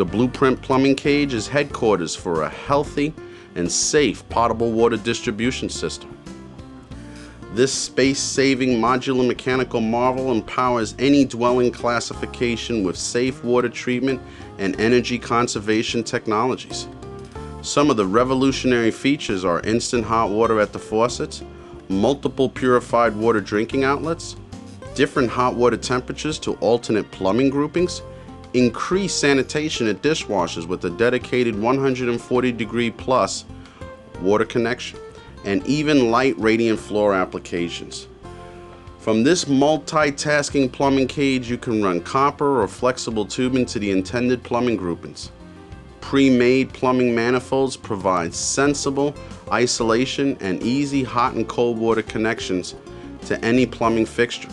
The Blueprint Plumbing Cage is headquarters for a healthy and safe potable water distribution system. This space-saving modular mechanical marvel empowers any dwelling classification with safe water treatment and energy conservation technologies. Some of the revolutionary features are instant hot water at the faucets, multiple purified water drinking outlets, different hot water temperatures to alternate plumbing groupings, increased sanitation at dishwashers with a dedicated 140 degree plus water connection, and even light radiant floor applications. From this multitasking plumbing cage, you can run copper or flexible tubing to the intended plumbing groupings. Pre-made plumbing manifolds provide sensible isolation and easy hot and cold water connections to any plumbing fixture.